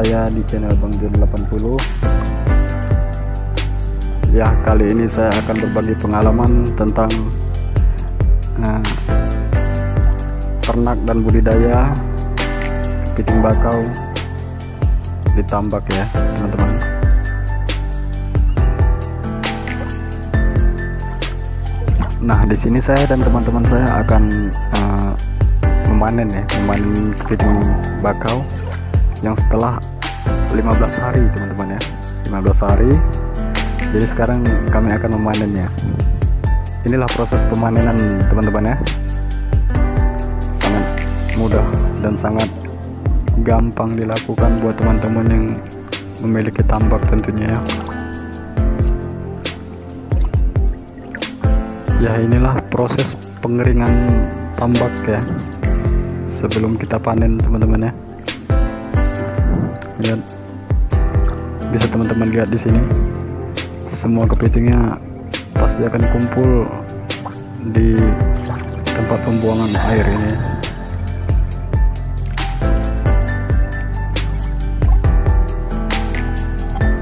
saya di channel Bang Jun 80 Ya kali ini saya akan berbagi pengalaman tentang uh, Ternak dan budidaya Kepiting bakau. Di tambak ya teman-teman. Nah di sini saya dan teman-teman saya akan uh, memanen ya memanen kepiting bakau yang setelah 15 hari teman-teman ya. 15 hari. Jadi sekarang kami akan memanennya. Inilah proses pemanenan teman-teman ya. Sangat mudah dan sangat gampang dilakukan buat teman-teman yang memiliki tambak tentunya ya. Ya inilah proses pengeringan tambak ya sebelum kita panen teman-teman ya lihat. Bisa teman-teman lihat di sini. Semua kepitingnya pasti akan kumpul di tempat pembuangan air ini.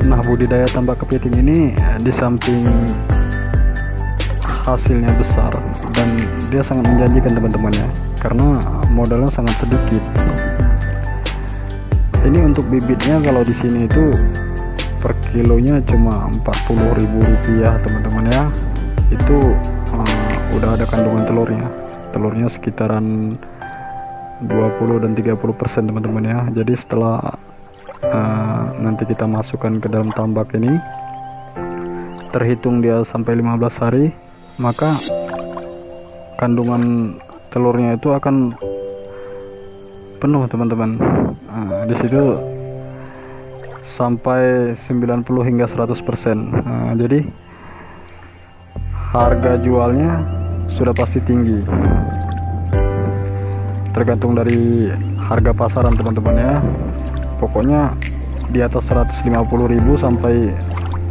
Nah budidaya tambak kepiting ini di samping hasilnya besar dan dia sangat menjanjikan teman-teman ya. Karena modalnya sangat sedikit ini untuk bibitnya kalau di sini itu per kilonya cuma 40.000 rupiah teman-teman ya. Itu uh, udah ada kandungan telurnya. Telurnya sekitaran 20 dan 30 persen teman-teman ya. Jadi setelah uh, nanti kita masukkan ke dalam tambak ini terhitung dia sampai 15 hari maka kandungan telurnya itu akan penuh teman-teman nah, di situ sampai 90 hingga 100% nah, jadi harga jualnya sudah pasti tinggi. Tergantung dari harga pasaran teman-teman ya. Pokoknya di atas 150.000 sampai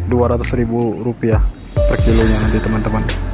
200.000 rupiah per kilonya nanti teman-teman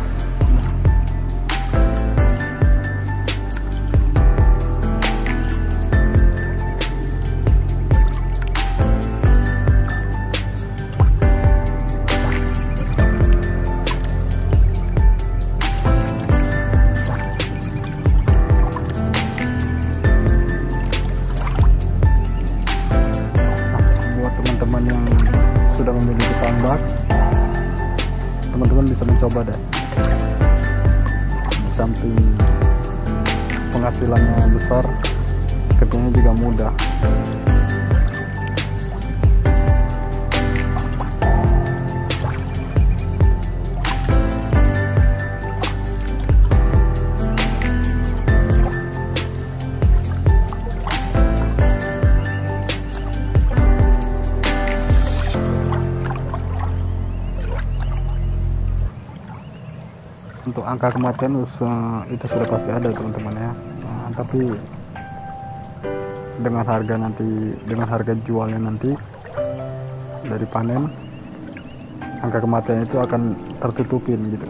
samping penghasilannya besar kerjanya juga mudah untuk angka kematian itu sudah pasti ada teman-teman ya. Nah, tapi dengan harga nanti dengan harga jualnya nanti dari panen angka kematian itu akan tertutupin gitu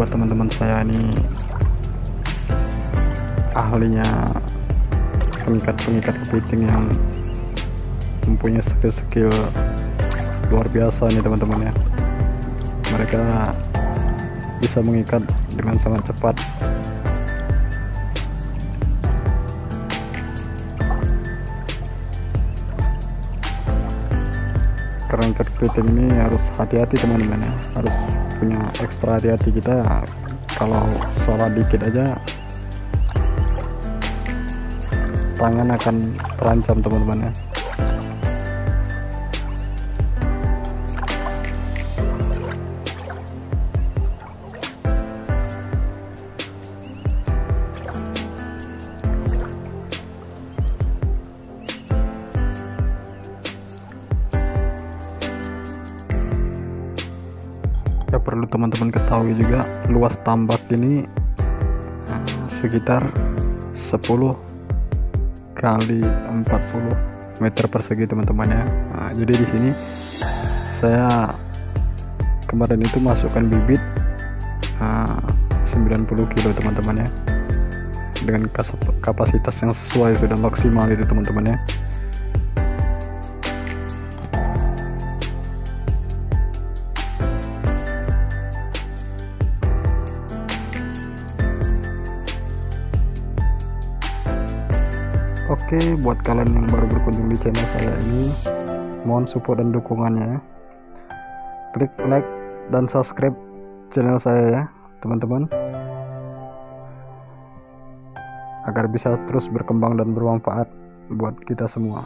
buat teman-teman saya ini ahlinya pengikat-pengikat kepiting yang mempunyai skill-skill luar biasa nih teman-teman ya. Mereka bisa mengikat dengan sangat cepat. Karena ikat kepiting ini harus hati-hati teman-teman ya. Harus punya ekstra hati-hati kita kalau salah dikit aja tangan akan terancam teman-teman ya perlu teman-teman ketahui juga luas tambak ini uh, sekitar 10 kali 40 meter persegi teman-teman ya. Nah, jadi di sini saya kemarin itu masukkan bibit uh, 90 kilo teman-teman ya. Dengan kapasitas yang sesuai sudah maksimal itu teman-teman ya Oke, buat kalian yang baru berkunjung di channel saya ini, mohon support dan dukungannya. Klik like dan subscribe channel saya ya, teman-teman. Agar bisa terus berkembang dan bermanfaat buat kita semua.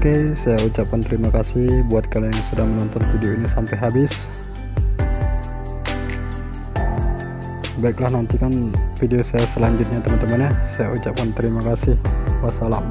Oke, saya ucapkan terima kasih buat kalian yang sudah menonton video ini sampai habis. Baiklah, nantikan video saya selanjutnya teman-teman ya. Saya ucapkan terima kasih. Wassalam.